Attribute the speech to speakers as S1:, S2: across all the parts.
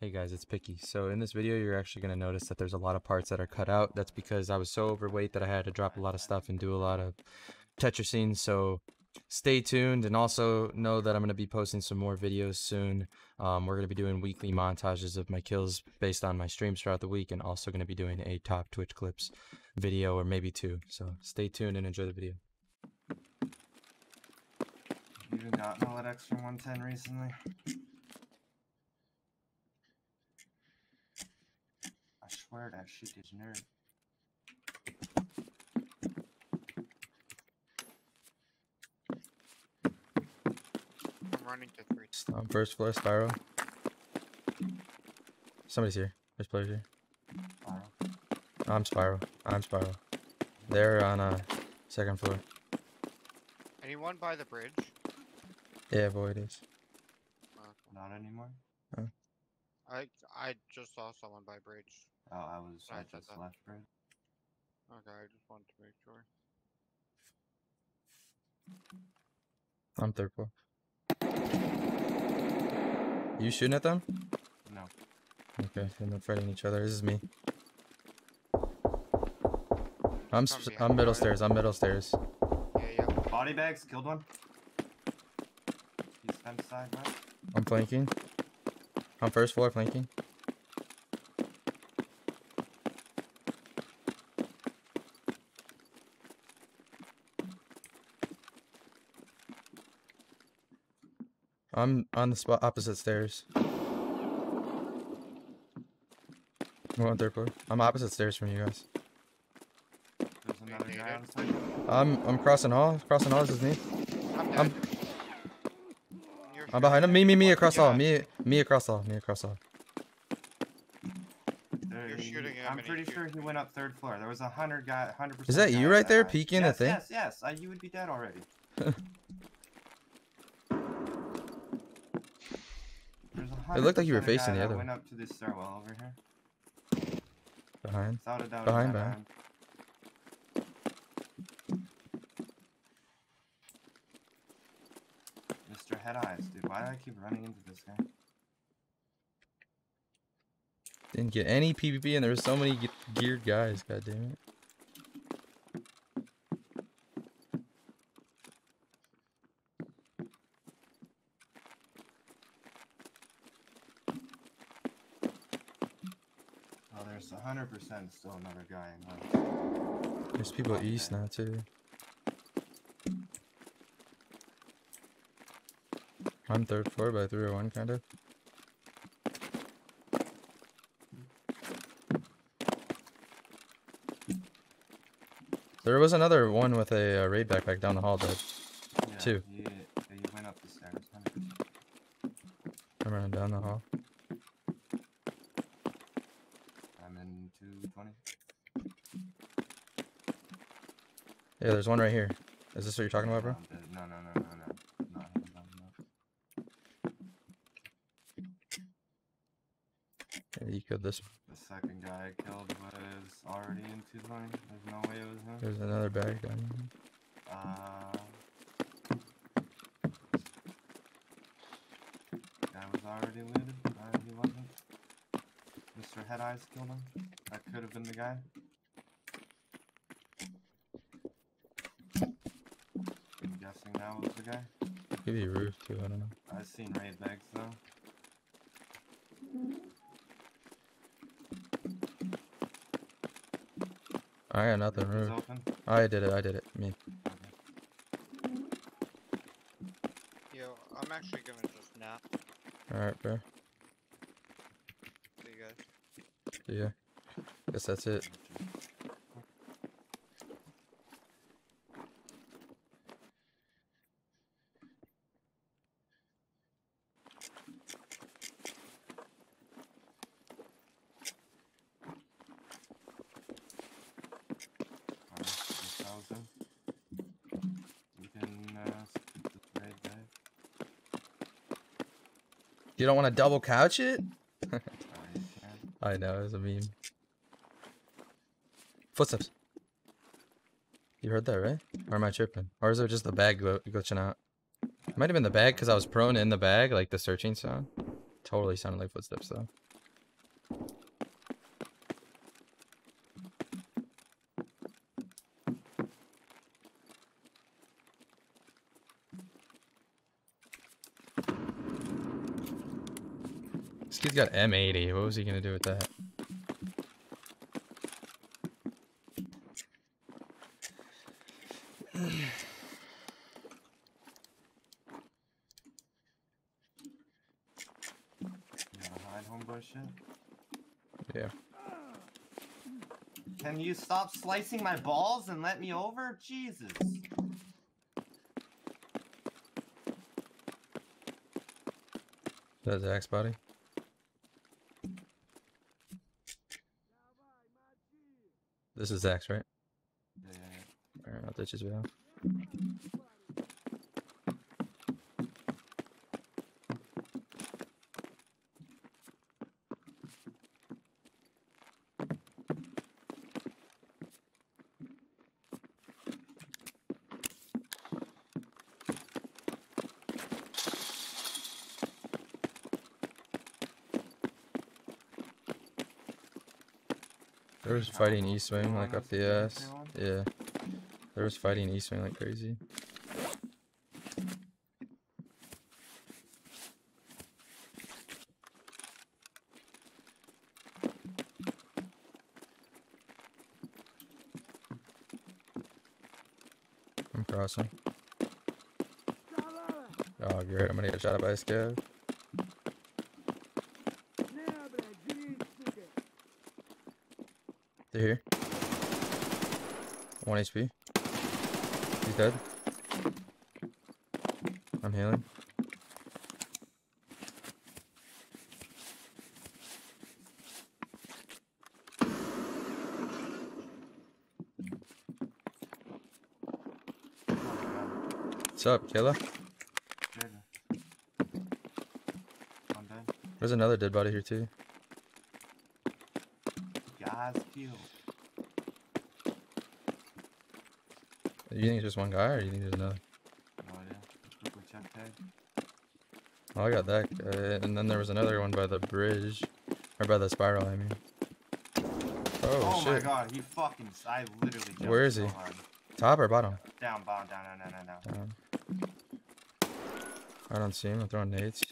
S1: Hey guys, it's Pikckyy. So in this video, you're actually going to notice that there's a lot of parts that are cut out. That's because I was so overweight that I had to drop a lot of stuff and do a lot of Tetra scenes. So stay tuned and also know that I'm going to be posting some more videos soon. Um, we're going to be doing weekly montages of my kills based on my streams throughout the week and also going to be doing a top Twitch clips video or maybe two. So stay tuned and enjoy the video.
S2: You do not know that extra 110 recently? Swear that shit is nerd.
S3: I'm running to three.
S1: Um, first floor, Spiral. Somebody's here. There's players here.
S2: Spiral.
S1: I'm Spiral. I'm Spiral. They're on uh, second floor.
S3: Anyone by the bridge?
S1: Yeah, Void is.
S2: Not anymore?
S3: I I just saw someone by bridge.
S2: Oh, I was. I
S3: Right, that's
S2: just
S3: up.
S2: left, bro.
S3: Okay, I just wanted to make sure.
S1: I'm third floor. You shooting at them?
S2: No.
S1: Okay, they're not fighting each other. This is me. I'm
S3: From
S1: I'm middle stairs. I'm middle stairs.
S3: Yeah, yeah.
S2: Body bags, killed one. He's fence side, right?
S1: I'm flanking. I'm first floor flanking. I'm on the spot opposite stairs. We're on third floor. I'm opposite stairs from you guys.
S2: There's another guy on the side.
S1: I'm I'm crossing hall. Crossing hall this is me.
S3: I'm dead.
S1: I'm- I'm behind him. Me, me, me across
S3: you
S1: hall. Me, me across hall. Me across hall.
S3: You're
S2: he-
S3: shooting him
S2: I'm
S3: and he
S2: pretty sure he went up third floor. There was a hundred guy, hundred percent.
S1: Is that you right there,
S2: high.
S1: peeking the
S2: yes,
S1: thing?
S2: Yes, yes. Uh, you would be dead already. There's a
S1: It looked like you were facing the other
S2: Went up to this stairwell over here.
S1: Behind.
S2: Without a doubt.
S1: Behind,
S2: he's
S1: behind.
S2: Mr. Head Eyes, dude. Why do I keep running into this guy?
S1: Didn't get any PvP, and there were so many ge- geared guys. God damn it.
S2: 100% still another guy in
S1: There's people
S2: oh,
S1: east
S2: man.
S1: now too. One third four third floor by 301 kind of. There was another one with a uh, raid backpack down the hall, though.
S2: Yeah,
S1: Two.
S2: He, he went up the stairs.
S1: I'm running down the hall. Yeah, there's one right here. Is this what you're talking about, bro?
S2: No, no, no, no, no. Not him, no.
S1: Yeah, you killed this one.
S2: The second guy I killed was already in 220. There's no way it was him.
S1: There's another bag down here.
S2: Uh, guy was already looted. Uh, he wasn't. Mr. Head Eyes killed him. That could have been the guy. I'm guessing that was the guy.
S1: Could be a roof too, I don't know.
S2: I've seen raid bags though.
S1: I got nothing
S2: Roof open.
S1: I did it, I did it. Me.
S2: Okay.
S3: Yo, I'm actually gonna just nap.
S1: Alright, bro.
S3: See you guys.
S1: Yeah. Guess that's it.
S2: Alright, 6,000. You can uh, skip the raid bag.
S1: You don't want to double couch it? I know, it's a meme. Footsteps. You heard that, right? Or am I tripping? Or is it just the bag glitching out? It might have been the bag because I was prone in the bag, like the searching sound. Totally sounded like footsteps though. This kid's got M80. What was he gonna do with that?
S2: You gotta hide, homeboy shit.
S1: Yeah.
S2: Can you stop slicing my balls and let me over? Jesus.
S1: That's Zach's body. This is Zach's, right?
S2: Yeah.
S1: Alright, I'll ditch his video. There was fighting East Wing like up the ass. Yeah. There was fighting East Wing like crazy. I'm crossing. Oh, great. I'm gonna get shot by a scav. They're here. One HP. He's dead. I'm healing. What's up, killer? There's another dead body here too.
S2: Guys killed.
S1: You think it's just one guy, or you think there's another?
S2: No idea. Quickly check tag.
S1: Oh, I got that. Uh, and then there was another one by the bridge, or by the spiral. I mean. Oh,
S2: Oh, my
S1: shit!
S2: god, he fucking. I literally jumped
S1: Where is
S2: so
S1: he?
S2: hard.
S1: Top or bottom?
S2: Down, bottom, down, down, down, down, down.
S1: Down. I don't see him. I'm throwing nades.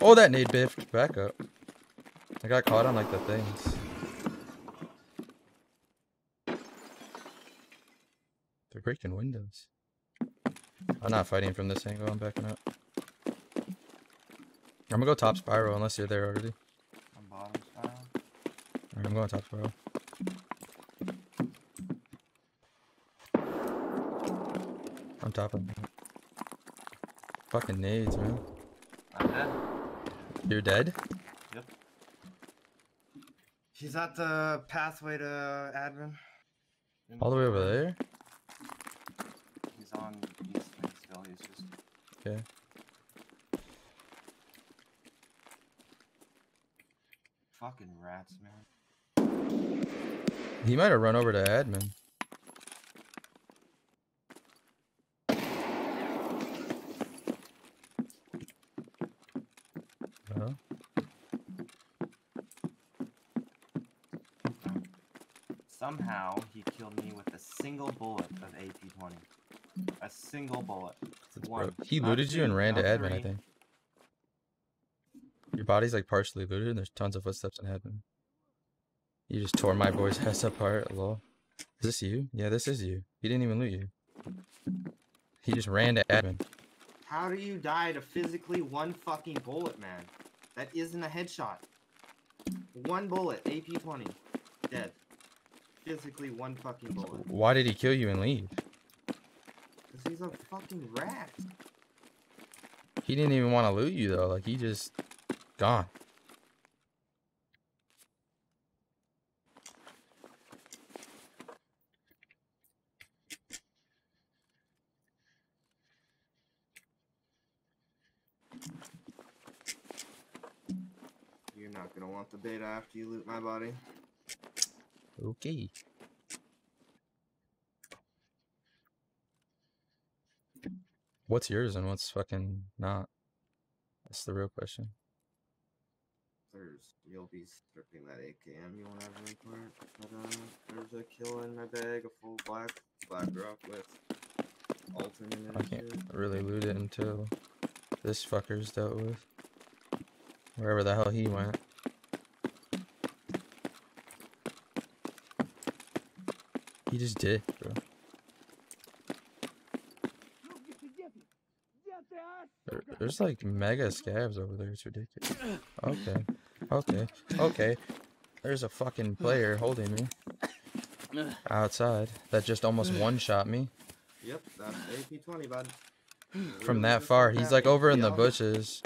S1: Oh, that nade biffed. Back up. I got caught on like the things. They're breaking windows. I'm not fighting from this angle. I'm backing up. I'm gonna go top spiral unless you're there already.
S2: On bottom spiral.
S1: Alright, I'm going top spiral. I'm top of me. Fucking nades, man.
S2: I'm dead.
S1: You're dead?
S2: Yep. He's at the pathway to admin.
S1: All the way over there?
S2: On east wing still. Just.
S1: Okay.
S2: Fucking rats, man.
S1: He might have run over to admin. Well,
S2: Somehow he killed me with a single bullet of AP20. A single bullet.
S1: He looted you and ran to admin, I think. Your body's like partially looted and there's tons of footsteps in admin. You just tore my boy's ass apart, lol. Is this you? Yeah, this is you. He didn't even loot you. He just ran to admin.
S2: How do you die to physically one fucking bullet, man? That isn't a headshot. One bullet, AP20. Dead. Physically one fucking bullet.
S1: Why did he kill you and leave?
S2: He's a fucking rat.
S1: He didn't even want to loot you though. Like he just gone.
S2: You're not gonna want the beta after you loot my body.
S1: Okay. What's yours and what's fucking not? That's the real question.
S2: There's, you'll be stripping that AKM you won't have room for it. But, uh, there's a kill in my bag, a full black, black rock with alternate
S1: I can't really loot it until this fucker's dealt with. Wherever the hell he went. He just did, bro. There- There's like mega scavs over there. It's ridiculous. Okay. Okay. Okay. There's a fucking player holding me outside that just almost one shot me
S2: Yep, that's AP20, bud.
S1: from that far. He's like over in the bushes.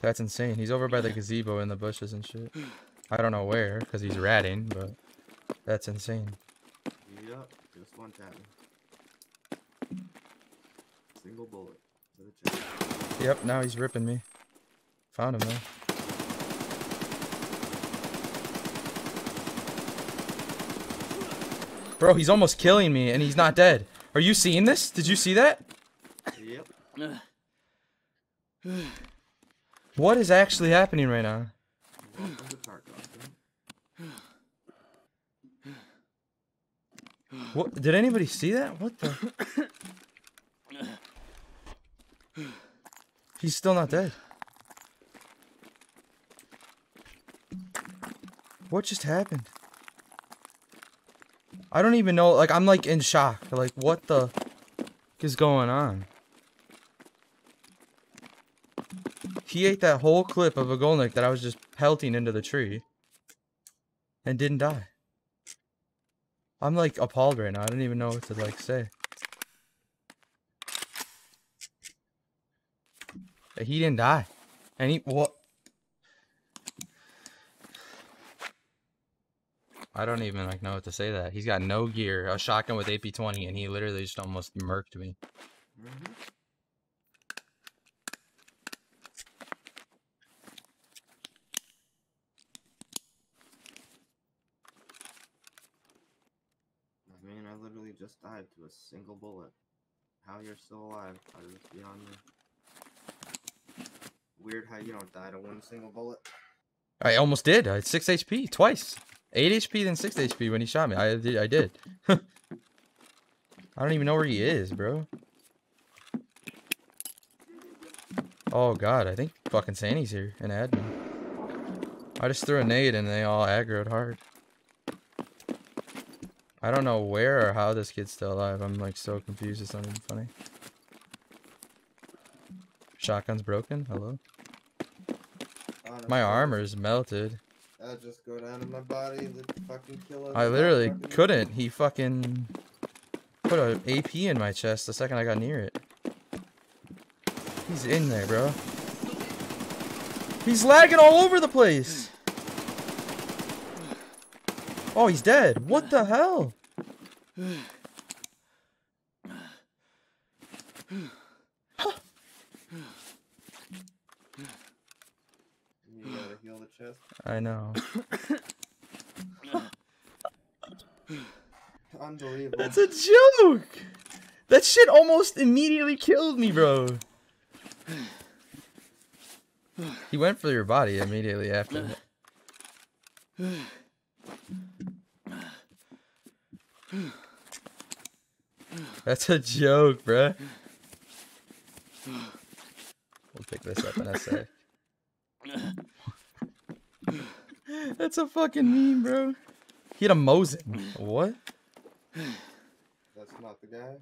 S1: That's insane. He's over by the gazebo in the bushes and shit. I don't know where because he's ratting, but that's insane.
S2: Yep, just one tap me. Single bullet to the chest.
S1: Yep, now he's ripping me. Found him though. Bro, he's almost killing me and he's not dead. Are you seeing this? Did you see that?
S2: Yep.
S1: What is actually happening right now?
S2: Welcome to Tarkov. dude.
S1: What did anybody see that? What the? He's still not dead. What just happened? I don't even know. Like, I'm like in shock. Like, what the is going on? He ate that whole clip of a Golnik that I was just pelting into the tree and didn't die. I'm like appalled right now. I don't even know what to like say. But He didn't die. And he what? I don't even like know what to say that. He's got no gear, a shotgun with AP20, and he literally just almost murked me.
S2: Mhm. I mean, I literally just died to a single bullet. How you're still alive is beyond me. Weird how you don't die to one single bullet.
S1: I almost did. I had 6 HP twice. 8 HP then 6 HP when he shot me. I did. I did. I don't even know where he is, bro. Oh god, I think fucking Sandy's here and admin. I just threw a nade and they all aggroed hard. I don't know where or how this kid's still alive. I'm like so confused. It's not even funny. Shotgun's broken. Hello. Oh, my
S2: Honestly,
S1: armor is melted.
S2: I'll just go down to my body, the fucking kill
S1: I literally couldn't. He fucking put an AP in my chest the second I got near it. He's in there, bro. He's lagging all over the place. Oh, he's dead. What the hell?
S2: You gotta heal the chest.
S1: I know.
S2: Unbelievable.
S1: That's a joke. That shit almost immediately killed me, bro. He went for your body immediately after. That's a joke, bruh. We'll pick this up in a sec. That's a fucking meme, bro. He had a Mosin. What?
S2: That's not the guy.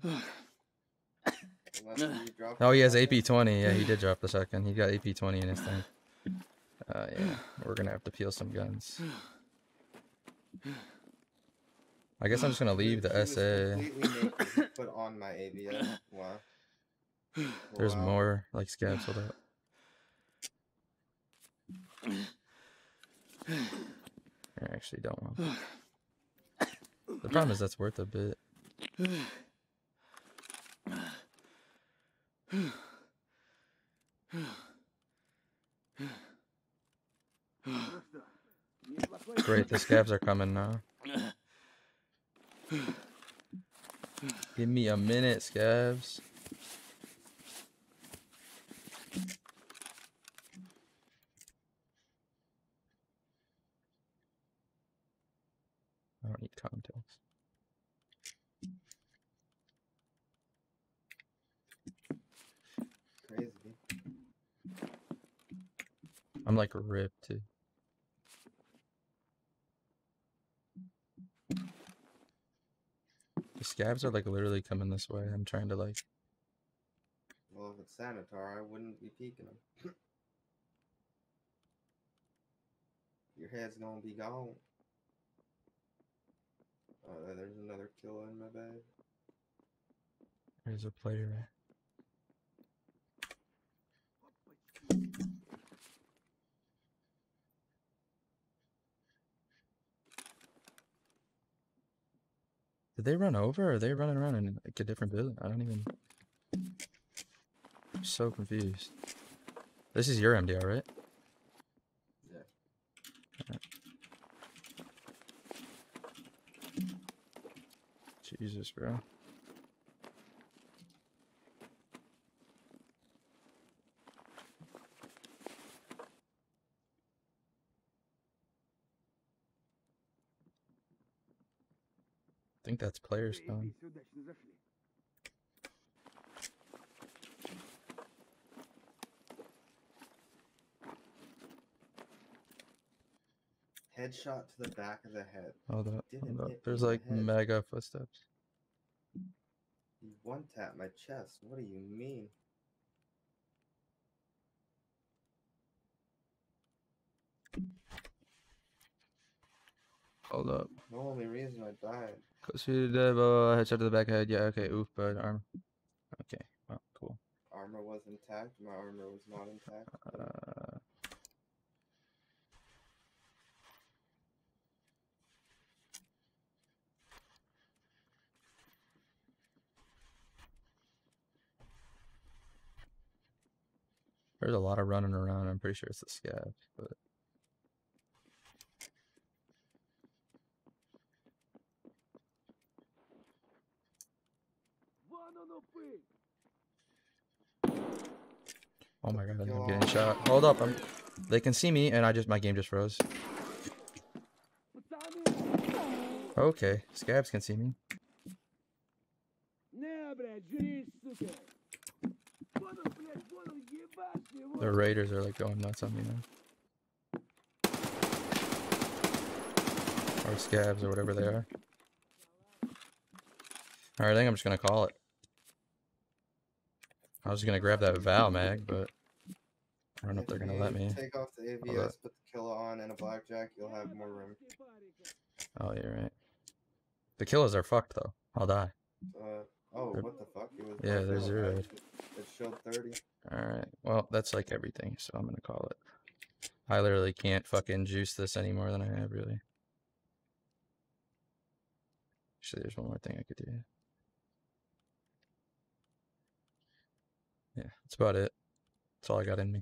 S2: Unless you drop
S1: Oh, he has AP20. Yeah, he did drop the shotgun. He got AP20 in his thing. Uh, yeah, we're gonna have to peel some guns. I guess I'm just gonna leave the
S2: He
S1: SA.
S2: completely naked. He Put on my ABS. Wow.
S1: There's
S2: Wow.
S1: more like scavs. Hold up. I actually don't want. The problem is that's worth a bit. Great, the scavs are coming now. Give me a minute, scavs. I don't need cocktails. Crazy. I'm like ripped. Dude. The scavs are like literally coming this way. I'm trying to like.
S2: Well, if it's Sanitar, I wouldn't be peeking them. Your head's gonna be gone. Oh, there- there's another kill in my bag.
S1: There's a player. Did they run over or are they running around in like a different building? I don't even. I'm so confused. This is your MDR, right?
S2: Yeah.
S1: Alright. Jesus, bro. I think that's player spawn.
S2: Headshot to the back of the head.
S1: Hold up, hold up. There's
S2: the
S1: like
S2: head.
S1: mega footsteps.
S2: You one tap my chest. What do you mean?
S1: Hold up.
S2: The only reason I died.
S1: Close to the devil, headshot to the back head. Yeah, okay. Oof, but arm. Okay, well, cool.
S2: Armor was intact. My armor was not intact.
S1: Uh, there's a lot of running around. I'm pretty sure it's the scav, but oh my god, I'm getting shot. Hold up, I'm. They can see me, and I just my game just froze. Okay, scavs can see me. The raiders are like going nuts on me now. Or scavs or whatever they are. Alright, I think I'm just gonna call it. I was gonna grab that Val mag, but I don't know if they're gonna let me.
S2: Take off the. ABS, put the killer on, and a blackjack. You'll have more room.
S1: Oh, you're right. The killers are fucked though. I'll die.
S2: Uh, oh,
S1: They're-
S2: what the fuck?
S1: Yeah, they're zeroed.
S2: It, showed 30.
S1: Alright. Well, that's like everything, so I'm gonna call it. I literally can't fucking juice this any more than I have, really. Actually, there's one more thing I could do. Yeah, that's about it. That's all I got in me.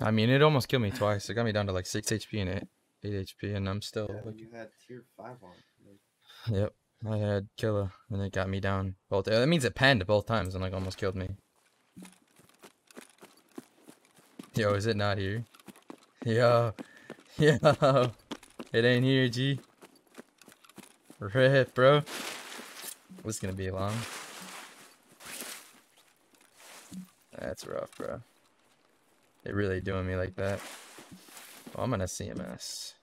S1: I mean, it almost killed me twice. It got me down to like 6 HP and 8, 8 HP, and I'm still
S2: Yeah,
S1: like,
S2: you had tier 5 on.
S1: Yep, I had killer, and it got me down both. That means it panned both times and like almost killed me. Yo, is it not here? Yo, yo, it ain't here, G. Rip, bro. This is gonna be long. That's rough, bro. They really doing me like that. Well, I'm gonna CMS.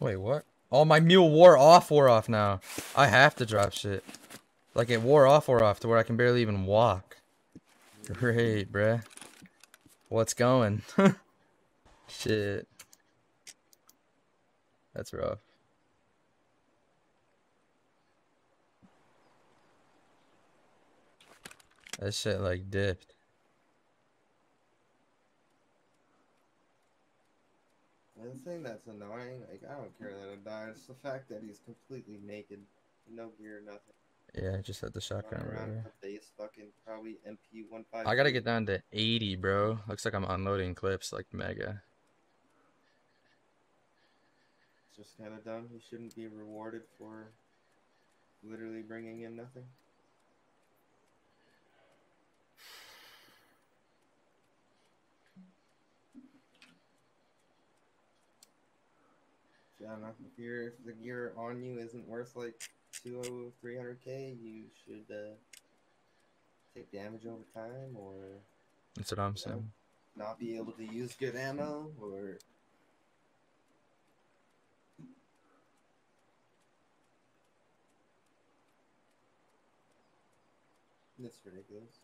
S1: Wait, what? Oh, my mule wore off, wore off now. I have to drop shit. Like it wore off, wore off to where I can barely even walk. Great, bruh. What's going? shit. That's rough. That shit like dipped.
S2: The thing that's annoying, like I don't care that it died. It's the fact that he's completely naked, no gear, nothing.
S1: Yeah, I just had the shotgun
S2: Running
S1: or
S2: around
S1: whatever.
S2: with a base, fucking probably MP one five.
S1: I gotta get down to 80, bro. Looks like I'm unloading clips like mega.
S2: It's just kind of dumb. He shouldn't be rewarded for literally bringing in nothing. Don't know. If, you're, if the gear on you isn't worth like 200, 300k, you should uh, take damage over time or
S1: That's what I'm saying.
S2: not be able to use good ammo or That's ridiculous.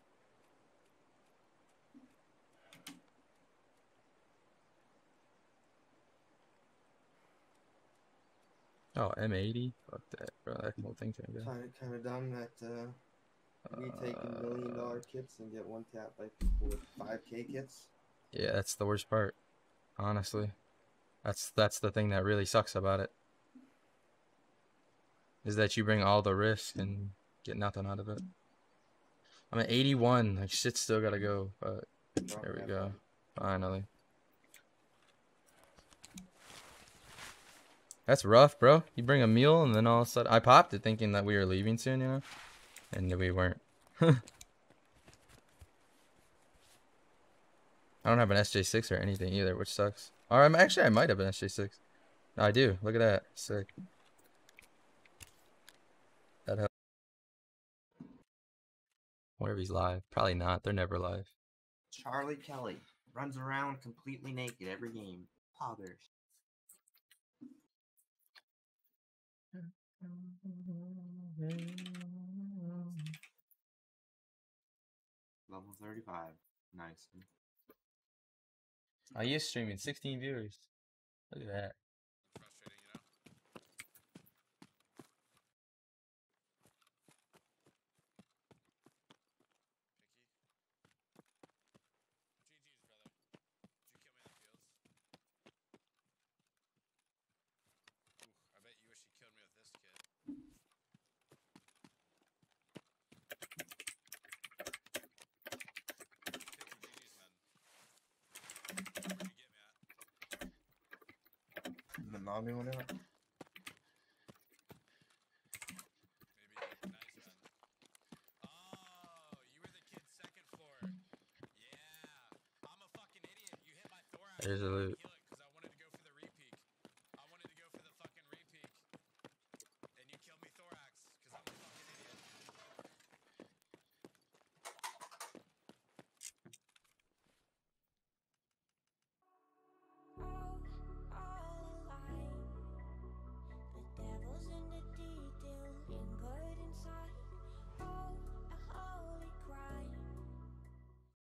S1: Oh, M80? Fuck that, bro. That whole thing can't go.
S2: Kind of, kind of dumb that uh, we taking million dollar kits and get one tap by people with 5k kits.
S1: Yeah, that's the worst part. Honestly. That's that's the thing that really sucks about it. Is that you bring all the risk and get nothing out of it. I'm at 81. Like shit's still gotta go, but there we go. Finally. That's rough, bro. You bring a meal and then all of a sudden I popped it thinking that we were leaving soon, you know? And we weren't. I don't have an SJ6 or anything either, which sucks. Or I'm actually I might have an SJ6. No, I do. Look at that. Sick. That helps. Wonder he's live. Probably not. They're never live.
S2: Charlie Kelly runs around completely naked every game. Poggers. Level 35. Nice.
S1: Oh, is streaming. 16 viewers. Look at that.
S4: frustrating, you know? Pikckyy? GG's, brother. Did you kill me in the fields? Ooh, I bet you wish you killed me with this kid. Pikckyy, GG's, man. Where'd you get me at?
S2: The mommy went out.
S4: Maybe. Nice, man. Oh, you were the kid second floor. Yeah. I'm a fucking idiot. You hit my thorax.
S1: There's a
S4: I
S1: loot.